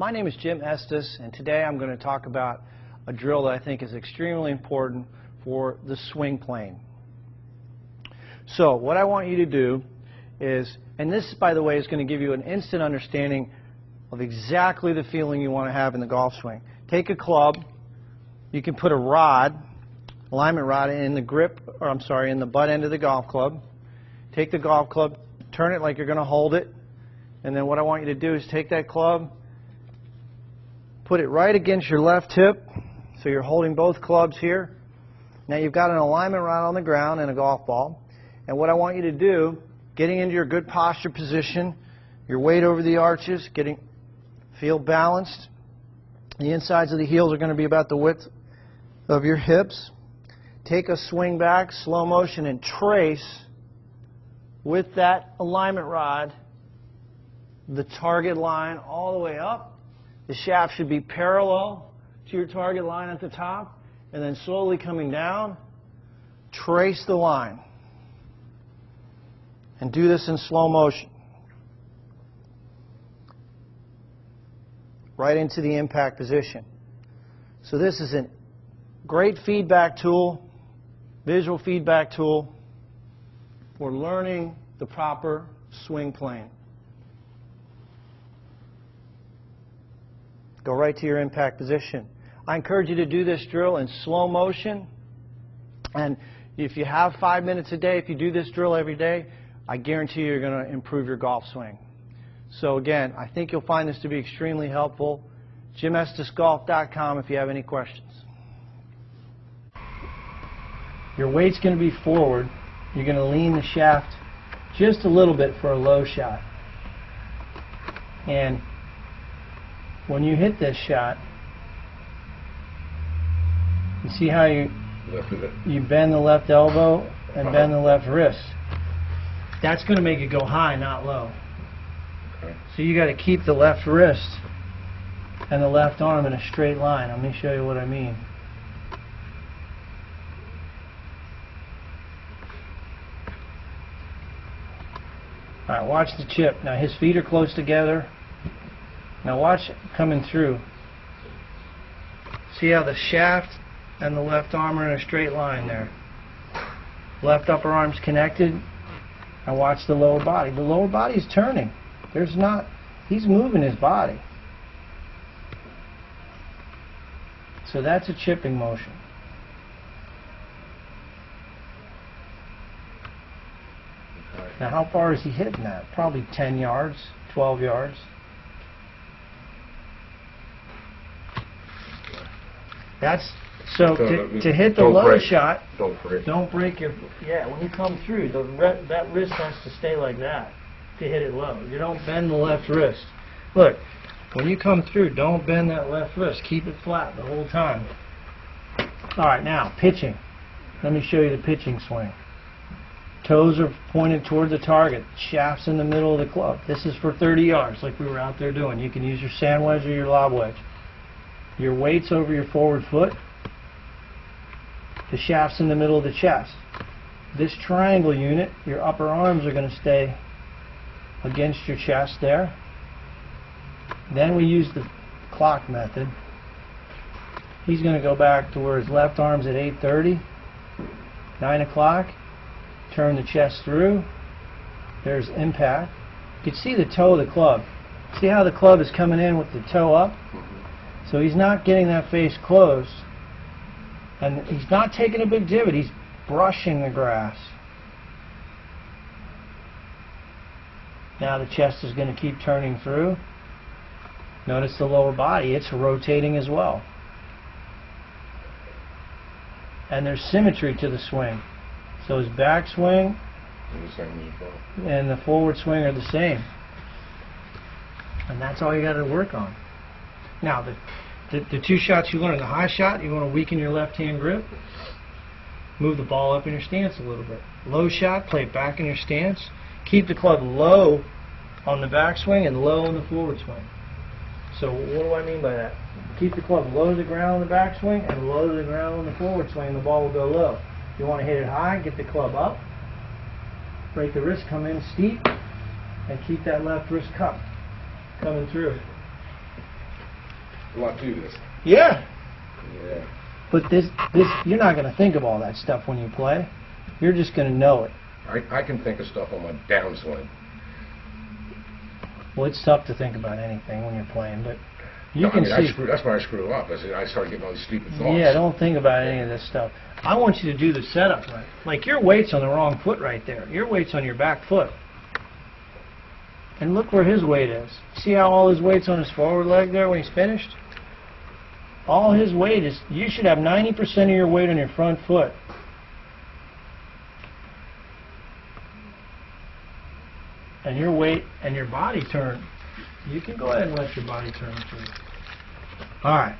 My name is Jim Estes, and today I'm going to talk about a drill that I think is extremely important for the swing plane. So what I want you to do is, and this, by the way, is going to give you an instant understanding of exactly the feeling you want to have in the golf swing. Take a club, you can put a rod, alignment rod in the grip, or I'm sorry, in the butt end of the golf club. Take the golf club, turn it like you're going to hold it, and then what I want you to do is take that club, put it right against your left hip, so you're holding both clubs here. Now you've got an alignment rod on the ground and a golf ball. And what I want you to do, getting into your good posture position, your weight over the arches, getting feel balanced. The insides of the heels are going to be about the width of your hips. Take a swing back, slow motion, and trace with that alignment rod the target line all the way up. The shaft should be parallel to your target line at the top, and then slowly coming down, trace the line. And do this in slow motion. Right into the impact position. So this is a great feedback tool, visual feedback tool for learning the proper swing plane. Go right to your impact position. I encourage you to do this drill in slow motion. And if you have five minutes a day, if you do this drill every day, I guarantee you you're going to improve your golf swing. So again, I think you'll find this to be extremely helpful. JimEstesGolf.com if you have any questions. Your weight's going to be forward. You're going to lean the shaft just a little bit for a low shot. And when you hit this shot, you see how you you bend the left elbow and uh-huh. bend the left wrist. That's going to make it go high, not low. Okay. So you got to keep the left wrist and the left arm in a straight line. Let me show you what I mean. All right, watch the chip. Now his feet are close together. Now watch coming through. See how the shaft and the left arm are in a straight line there. Left upper arm's connected. Now watch the lower body. The lower body's turning. There's not, he's moving his body. So that's a chipping motion. Now how far is he hitting that? Probably 10 yards, 12 yards. That's so to, to hit the Don't low break. shot. Don't forget. Don't break your yeah. When you come through, the re- that wrist has to stay like that to hit it low. You don't bend the left wrist. Look, when you come through, don't bend that left wrist. Keep it flat the whole time. All right, now pitching. Let me show you the pitching swing. Toes are pointed toward the target. Shafts in the middle of the club. This is for 30 yards, like we were out there doing. You can use your sand wedge or your lob wedge. Your weight's over your forward foot. The shaft's in the middle of the chest. This triangle unit, your upper arms are going to stay against your chest there. Then we use the clock method. He's going to go back to where his left arm's at 8.30, 9 o'clock. Turn the chest through. There's impact. You can see the toe of the club. See how the club is coming in with the toe up? So he's not getting that face close. And he's not taking a big divot. He's brushing the grass. Now the chest is going to keep turning through. Notice the lower body. It's rotating as well. And there's symmetry to the swing. So his back swing The same as well. and the forward swing are the same. And that's all you got to work on. Now, the, the, the two shots you learned, the high shot, you want to weaken your left hand grip. Move the ball up in your stance a little bit. Low shot, play it back in your stance. Keep the club low on the backswing and low on the forward swing. So what do I mean by that? Keep the club low to the ground on the backswing and low to the ground on the forward swing. The ball will go low. You want to hit it high, get the club up, break the wrist, come in steep, and keep that left wrist cupped coming through. Lot to this. Yeah. Yeah. But this, this, you're not going to think of all that stuff when you play. You're just going to know it. I, I can think of stuff on my downswing. Well, it's tough to think about anything when you're playing, but you No, can I mean, see. Screw, that's where I screw up. I, said, I started getting all these stupid thoughts. Yeah, don't think about any of this stuff. I want you to do the setup right. Like your weight's on the wrong foot right there. Your weight's on your back foot. And look where his weight is. See how all his weight's on his forward leg there when he's finished? All his weight is, you should have 90% of your weight on your front foot. And your weight and your body turn. You can go ahead and let your body turn too. All right.